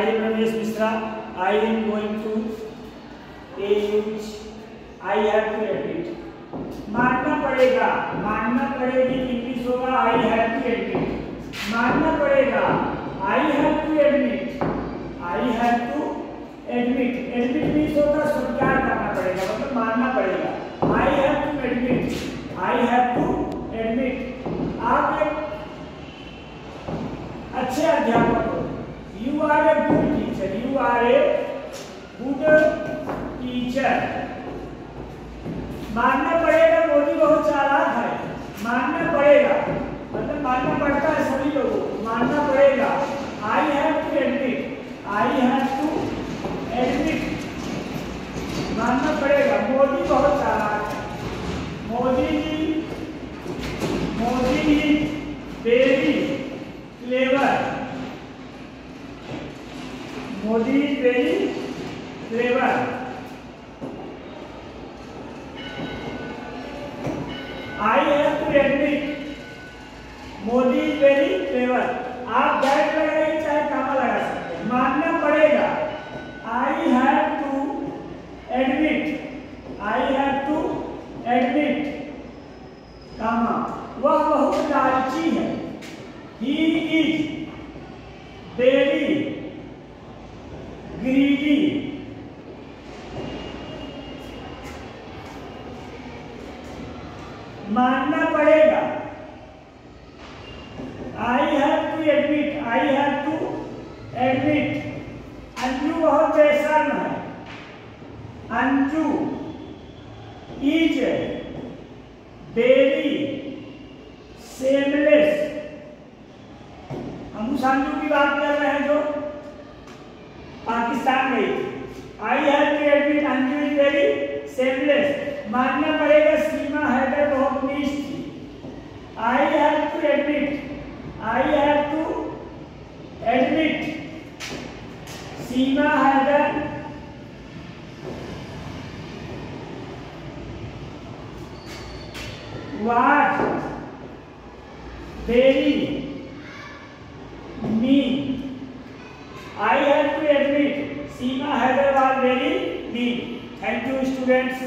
I am Ramesh Mishra. I am going to age. I have to admit. मानना पड़ेगा, मानना पड़ेगी English होगा आई हैव टू एडमिट मानना पड़ेगा I have to admit I have to admit admit means होता स्वीकार करना पड़ेगा मतलब मानना पड़ेगा I have to admit I have to admit आप एक अच्छे अध्यापक टीचर मानना पड़ेगा मोदी बहुत चालाक है। मानना पड़ेगा। मतलब मानना पड़ता है सभी लोगों मानना पड़ेगा। I have to admit I have to admit मानना पड़ेगा। मोदी बहुत चालाक है। Modi ji Modi ji very clever Modi very clever I have to admit Modi very favour आप बैठ लगाइए चाहे कामा लगा सकते हैं। मानना पड़ेगा I have to admit I have to admit कामा। वह बहुत लालची है। ही इज़ वेरी ग्रीडी मानना पड़ेगा। I have to admit I have to admit Anju बहुत बेशर्म है। अंजू इज़ वेरी सेमलेस हम उस अंजू की बात कर रहे हैं जो पाकिस्तान गई I have to admit Anju is very shameless मानना पड़ेगा, सीमा हैदर बहुत नीच थी I have to admit I have to admit Seema Haider was very mean I have to admit Seema Hyderabad very mean. Thank you students.